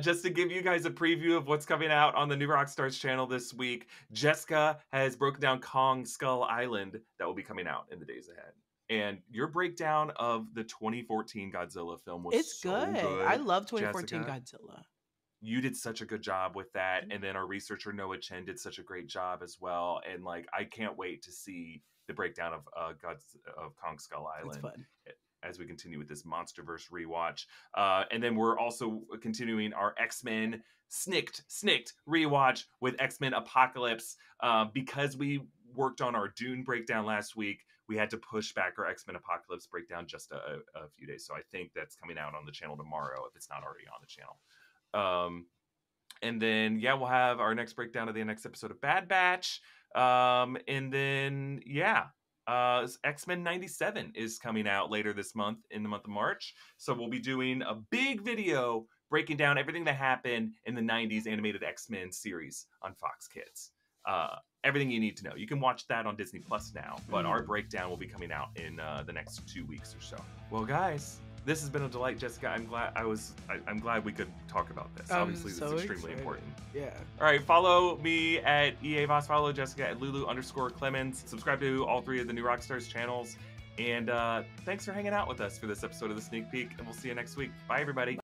Just to give you guys a preview of what's coming out on the New Rockstars channel this week, Jessica has broken down Kong Skull Island that will be coming out in the days ahead. And your breakdown of the 2014 Godzilla film was It's so good. good. I love 2014 Jessica. Godzilla. you did such a good job with that and then our researcher noah chen did such a great job as well and like i can't wait to see the breakdown of uh gods of kong skull island fun. As we continue with this monsterverse rewatch. Uh and then we're also continuing our x-men snicked snicked rewatch with x-men apocalypse. Uh, because we worked on our dune breakdown last week we had to push back our x-men apocalypse breakdown just a, a few days. So i think that's coming out on the channel tomorrow if it's not already on the channel. Um, and then yeah, we'll have our next breakdown of the next episode of Bad Batch. Um, and then yeah, uh, X Men '97 is coming out later this month in the month of March. So we'll be doing a big video breaking down everything that happened in the '90s animated X Men series on Fox Kids. Uh, everything you need to know. You can watch that on Disney Plus now, but our breakdown will be coming out in uh, the next two weeks or so. Well, guys, this has been a delight, Jessica. I'm glad I was. I, I'm glad we could talk about this. I'm Obviously, so this is extremely excited. important. Yeah. All right, follow me at EA Voss. Follow Jessica at Lulu underscore Clemens. Subscribe to all three of the New Rockstars channels. And uh, thanks for hanging out with us for this episode of the Sneak Peek. And we'll see you next week. Bye, everybody.